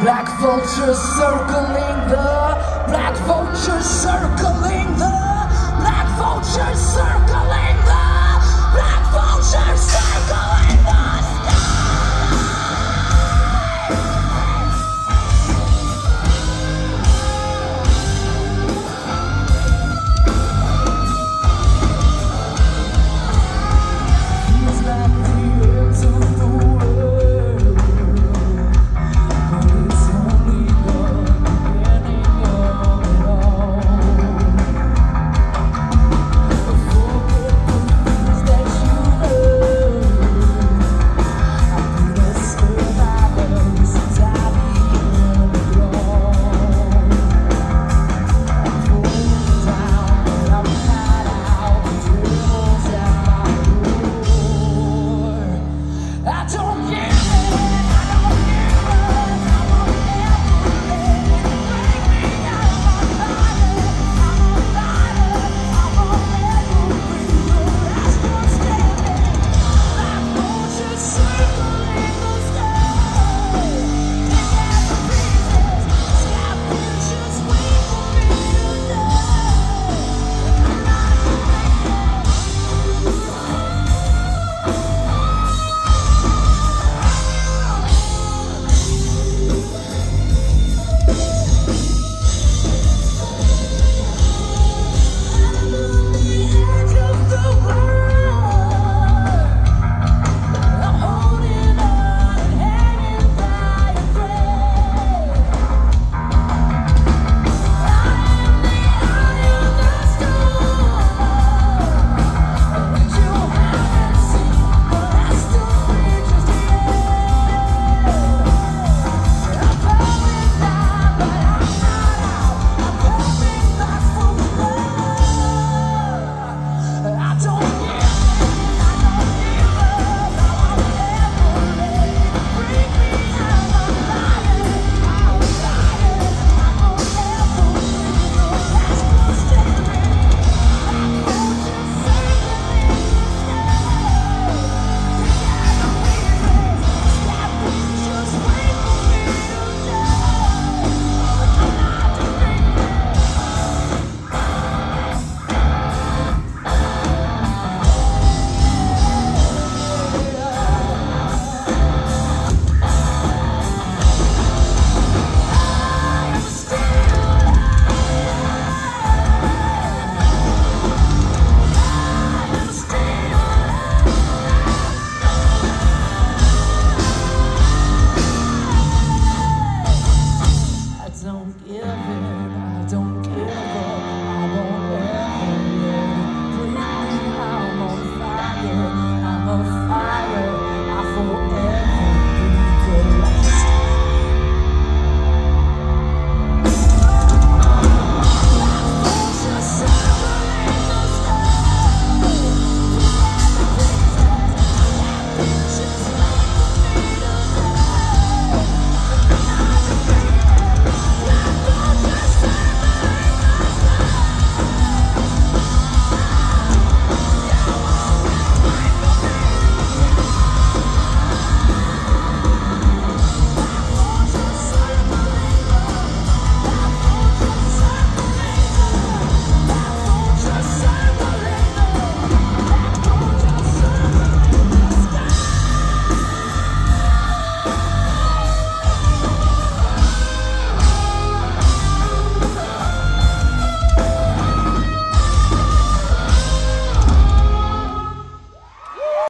Black vultures circling the Black vultures circling